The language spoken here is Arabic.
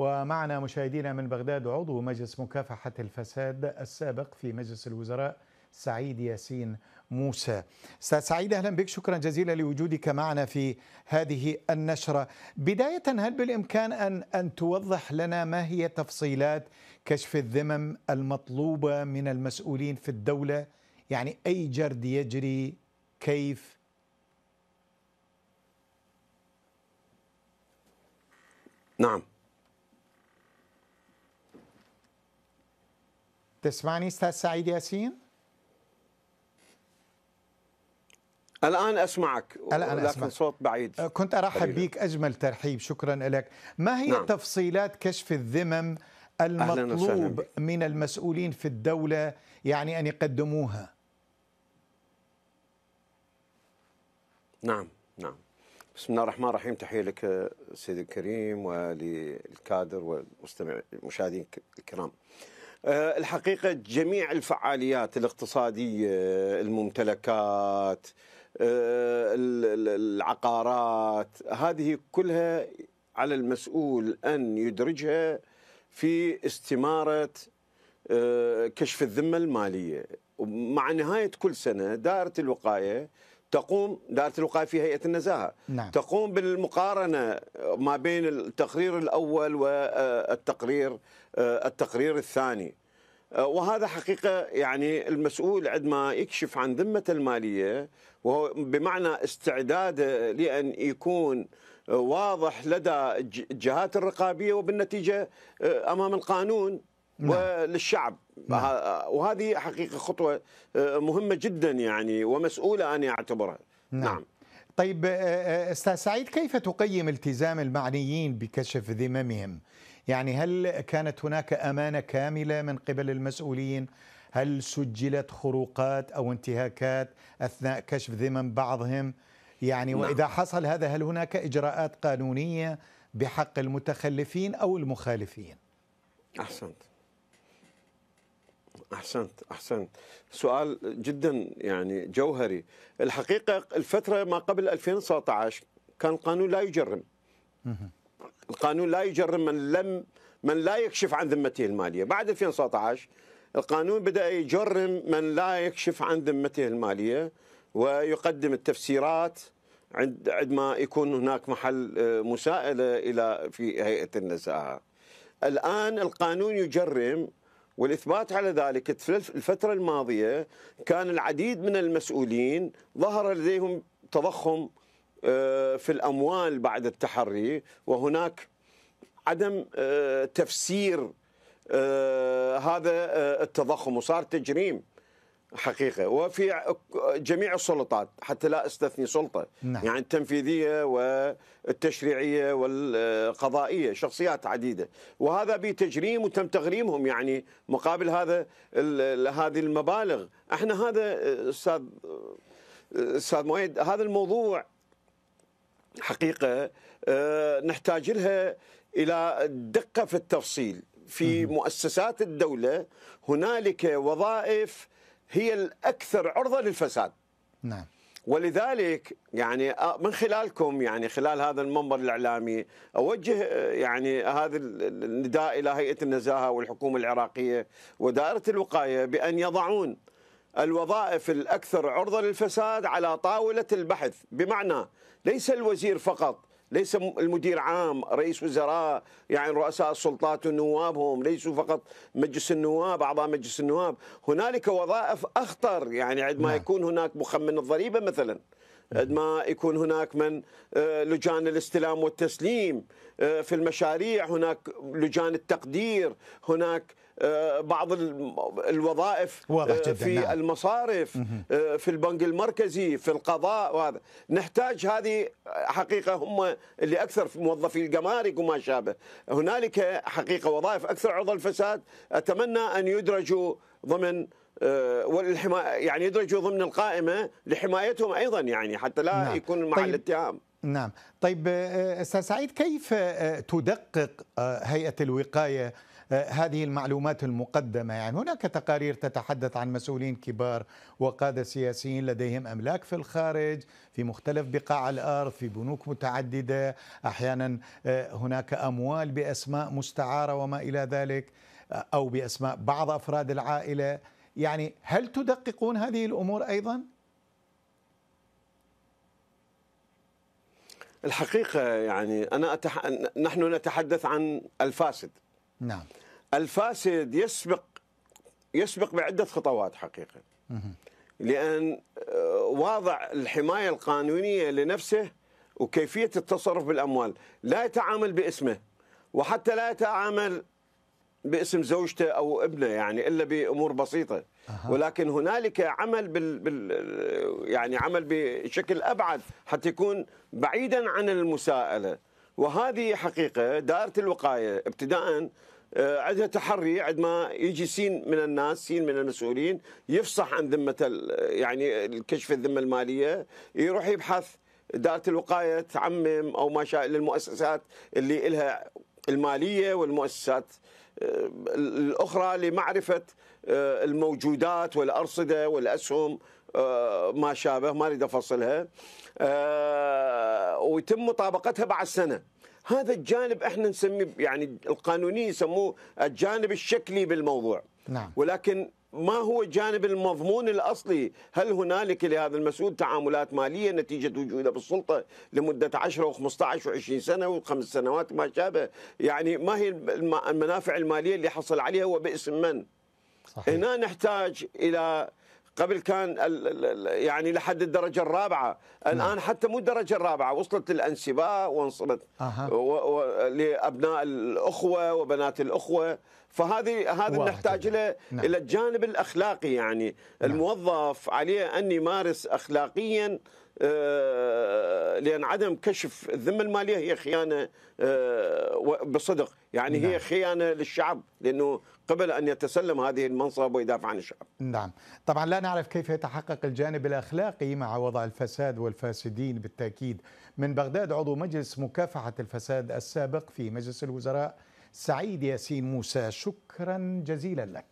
ومعنا مشاهدينا من بغداد عضو مجلس مكافحة الفساد السابق في مجلس الوزراء سعيد ياسين موسى. أستاذ سعيد أهلا بك. شكرا جزيلا لوجودك معنا في هذه النشرة. بداية هل بالإمكان أن أن توضح لنا ما هي تفصيلات كشف الذمم المطلوبة من المسؤولين في الدولة؟ يعني أي جرد يجري؟ كيف؟ نعم. تسمعني أستاذ سعيد ياسين الآن أسمعك الآن لكن. صوت بعيد كنت أرحب قليلاً. بك أجمل ترحيب شكرا لك ما هي نعم. تفصيلات كشف الذمم المطلوب. من المسؤولين في الدولة يعني أن يقدموها نعم نعم بسم الله الرحمن الرحيم تحية لك سيدي الكريم وللكادر والمستمع المشاهدين الكرام الحقيقة جميع الفعاليات الاقتصادية الممتلكات آه، ال- ال- العقارات هذه كلها على المسؤول أن يدرجها في استمارة آه، كشف الذمة المالية. ومع نهاية كل سنة دائرة الوقاية تقوم دائرة الوقاية في هيئة النزاهة. نعم. تقوم بالمقارنة ما بين التقرير الأول والتقرير التقرير الثاني. وهذا حقيقة يعني المسؤول عندما يكشف عن ذمة المالية وهو بمعنى استعداده لأن يكون واضح لدى الج- الجهات الرقابية وبالنتيجة أمام القانون. نعم. وللشعب ه- وهذه حقيقة خطوة مهمة جدا يعني ومسؤولة أنا أعتبرها نعم. نعم. طيب آه، آه، أستاذ سعيد كيف تقيم التزام المعنيين بكشف ذممهم يعني هل كانت هناك أمانة كاملة من قبل المسؤولين هل سجلت خروقات أو انتهاكات أثناء كشف ذمم بعضهم يعني نعم. وإذا حصل هذا هل هناك إجراءات قانونية بحق المتخلفين أو المخالفين أحسنت أحسنت أحسنت. سؤال جدا يعني جوهري. الحقيقة الفترة ما قبل 2019 كان القانون لا يجرم. القانون لا يجرم من لم من لا يكشف عن ذمته المالية. بعد 2019 القانون بدأ يجرم من لا يكشف عن ذمته المالية ويقدم التفسيرات عند عندما يكون هناك محل آه، مساءلة إلى في هيئة النزاهة. الآن القانون يجرم والإثبات على ذلك في الفترة الماضية كان العديد من المسؤولين ظهر لديهم تضخم آه، في الأموال بعد التحري وهناك عدم آه، تفسير آه، هذا التضخم وصار تجريم. حقيقة. وفي جميع السلطات حتى لا أستثني سلطة. نعم. يعني التنفيذية والتشريعية والقضائية شخصيات عديدة. وهذا بتجريم وتم تغريمهم. يعني مقابل هذا هذه المبالغ. إحنا هذا أستاذ أستاذ مؤيد هذا الموضوع حقيقة آه، نحتاج لها إلى دقة في التفصيل. في مؤسسات الدولة هنالك وظائف هي الأكثر عرضة للفساد. نعم. ولذلك يعني من خلالكم يعني خلال هذا المنبر الإعلامي أوجه يعني هذا النداء إلى هيئة النزاهة والحكومة العراقية ودائرة الوقاية بأن يضعون الوظائف الأكثر عرضة للفساد على طاولة البحث. بمعنى ليس الوزير فقط ليس المدير عام رئيس وزراء يعني رؤساء السلطات ونوابهم ليسوا فقط مجلس النواب أعضاء مجلس النواب هنالك وظائف أخطر يعني عندما نعم. يكون هناك مخمن الضريبة مثلا عندما يكون هناك من آه، لجان الاستلام والتسليم آه، في المشاريع هناك لجان التقدير هناك بعض الم- الوظائف واضح آه، جداً، في نعم. المصارف آه، في البنك المركزي في القضاء وهذا نحتاج هذه حقيقة هم اللي أكثر في موظفي الجمارك وما شابه هنالك حقيقة وظائف أكثر عرضة للفساد أتمنى أن يدرجوا ضمن آه، والحماية يعني يدرجوا ضمن القائمة لحمايتهم أيضا يعني حتى لا نعم. يكون مع طيب. الاتهام نعم طيب آه، أستاذ سعيد كيف آه، تدقق آه، هيئة الوقاية آه، هذه المعلومات المقدمة. يعني هناك تقارير تتحدث عن مسؤولين كبار وقادة سياسيين لديهم أملاك في الخارج في مختلف بقاع الأرض في بنوك متعددة. أحيانا آه، هناك أموال بأسماء مستعارة وما إلى ذلك آه، أو بأسماء بعض أفراد العائلة. يعني هل تدققون هذه الأمور أيضا؟ الحقيقة يعني أنا أتح... نحن نتحدث عن الفاسد. نعم. الفاسد يسبق يسبق بعدة خطوات حقيقة. لأن آه، واضع الحماية القانونية لنفسه وكيفية التصرف بالأموال. لا يتعامل باسمه وحتى لا يتعامل باسم زوجته أو ابنه يعني إلا بأمور بسيطة. أها. ولكن هنالك عمل بال, بال يعني عمل بشكل أبعد حتى يكون بعيدا عن المساءلة. وهذه حقيقة دائرة الوقاية ابتداء آه، عندها تحري عندما يجي سين من الناس سين من المسؤولين يفصح عن ال- يعني الكشف الذمة المالية يروح يبحث دائرة الوقاية تعمم أو ما شاء للمؤسسات اللي لها المالية والمؤسسات آه، الأخرى لمعرفة آه، الموجودات والأرصدة والأسهم آه، ما شابه ما أريد أفصلها آه، ويتم مطابقتها بعد سنة. هذا الجانب إحنا نسميه يعني القانونيين يسموه الجانب الشكلي بالموضوع. نعم. ولكن ما هو الجانب المضمون الأصلي؟ هل هنالك لهذا المسؤول تعاملات مالية نتيجة وجوده بالسلطة لمدة 10 و15 و20 سنة وخمس سنوات ما شابه، يعني ما هي الم- المنافع المالية اللي حصل عليها وباسم من؟ صحيح. هنا نحتاج إلى قبل كان يعني لحد الدرجة الرابعة، الآن حتى مو الدرجة الرابعة وصلت للانسباء وانصبت أها. و- و- لأبناء الأخوة وبنات الأخوة فهذه هذا نحتاج. له نعم. إلى الجانب الأخلاقي يعني نعم. الموظف عليه أن يمارس اخلاقيا آه، لأن عدم كشف الذمة المالية هي خيانة آه، بصدق يعني نعم. هي خيانة للشعب لأنه قبل أن يتسلم هذه المنصب ويدافع عن الشعب. نعم. طبعا لا نعرف كيف يتحقق الجانب الأخلاقي مع وضع الفساد والفاسدين. بالتأكيد من بغداد عضو مجلس مكافحة الفساد السابق في مجلس الوزراء سعيد ياسين موسى. شكرا جزيلا لك.